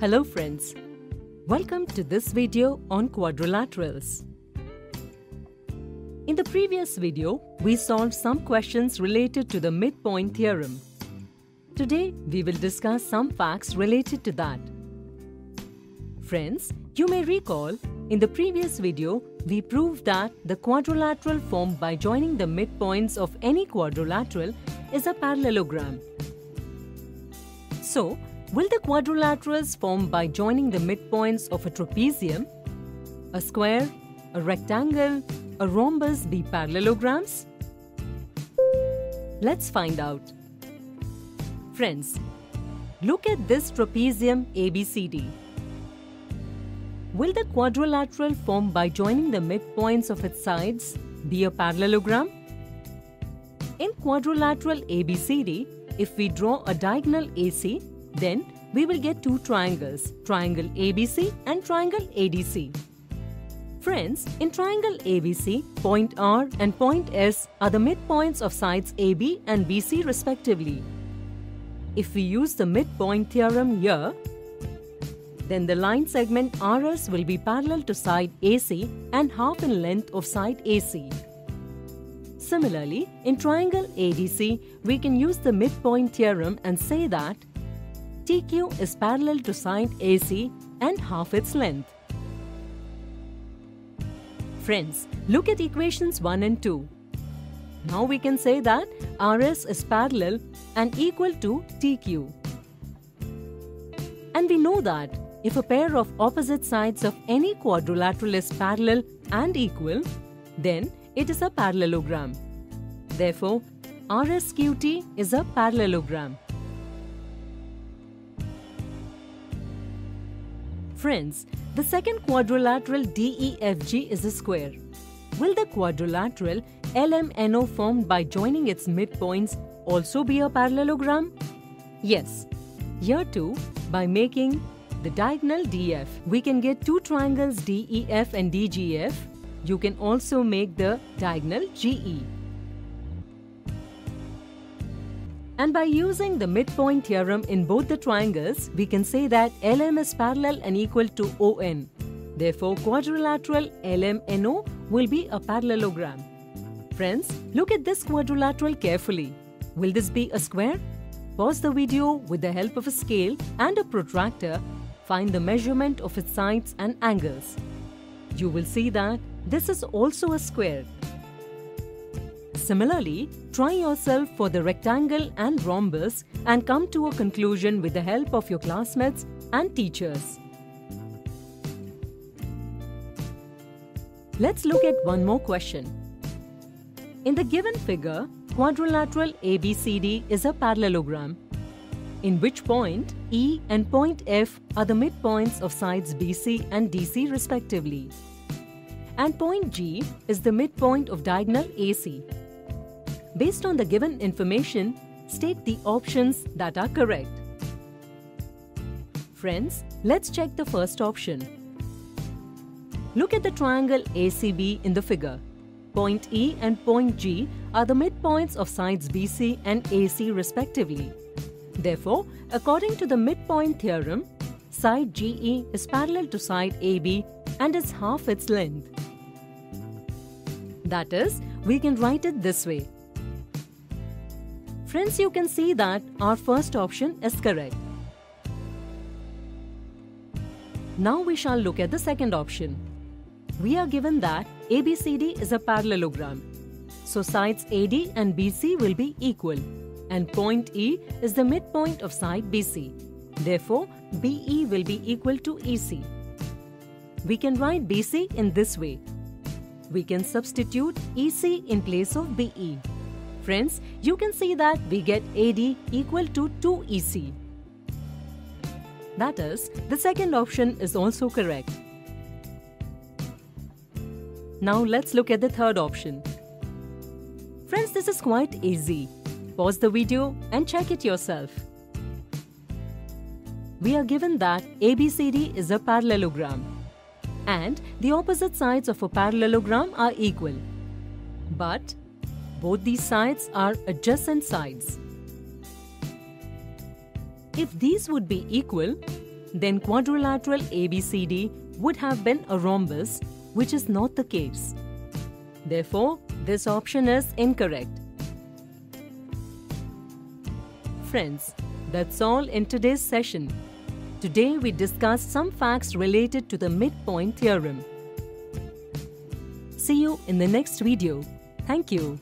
Hello friends, welcome to this video on quadrilaterals. In the previous video, we solved some questions related to the midpoint theorem. Today, we will discuss some facts related to that. Friends, you may recall, in the previous video, we proved that the quadrilateral formed by joining the midpoints of any quadrilateral is a parallelogram. So, will the quadrilaterals formed by joining the midpoints of a trapezium, a square, a rectangle, a rhombus be parallelograms? Let's find out. Friends, look at this trapezium ABCD. Will the quadrilateral formed by joining the midpoints of its sides be a parallelogram? In quadrilateral ABCD, if we draw a diagonal AC, then we will get two triangles, triangle ABC and triangle ADC. Friends, in triangle ABC, point R and point S are the midpoints of sides AB and BC respectively. If we use the midpoint theorem here, then the line segment RS will be parallel to side AC and half in length of side AC. Similarly, in triangle ADC, we can use the midpoint theorem and say that TQ is parallel to side AC and half its length. Friends, look at equations 1 and 2. Now we can say that RS is parallel and equal to TQ. And we know that if a pair of opposite sides of any quadrilateral is parallel and equal, then it is a parallelogram. Therefore, RSQT is a parallelogram. Friends, the second quadrilateral DEFG is a square. Will the quadrilateral LMNO formed by joining its midpoints also be a parallelogram? Yes. Here too, by making the diagonal DF, we can get two triangles DEF and DGF. You can also make the diagonal GE. And by using the midpoint theorem in both the triangles, we can say that LM is parallel and equal to ON. Therefore, quadrilateral LMNO will be a parallelogram. Friends, look at this quadrilateral carefully. Will this be a square? Pause the video with the help of a scale and a protractor. Find the measurement of its sides and angles. You will see that this is also a square. Similarly, try yourself for the rectangle and rhombus and come to a conclusion with the help of your classmates and teachers. Let's look at one more question. In the given figure, quadrilateral ABCD is a parallelogram, in which point E and point F are the midpoints of sides BC and DC respectively. And point G is the midpoint of diagonal AC. Based on the given information, state the options that are correct. Friends, let's check the first option. Look at the triangle ACB in the figure. Point E and point G are the midpoints of sides BC and AC respectively. Therefore, according to the midpoint theorem, side GE is parallel to side AB and is half its length. That is, we can write it this way. Friends, you can see that our first option is correct. Now we shall look at the second option. We are given that ABCD is a parallelogram. So sides AD and BC will be equal and point E is the midpoint of side BC. Therefore, BE will be equal to EC. We can write BC in this way. We can substitute EC in place of BE. Friends, you can see that we get AD equal to 2EC. That is, the second option is also correct. Now let's look at the third option. Friends, this is quite easy. Pause the video and check it yourself. We are given that ABCD is a parallelogram and the opposite sides of a parallelogram are equal. But both these sides are adjacent sides. If these would be equal, then quadrilateral ABCD would have been a rhombus, which is not the case. Therefore, this option is incorrect. Friends, that's all in today's session. Today we discussed some facts related to the midpoint theorem. See you in the next video. Thank you.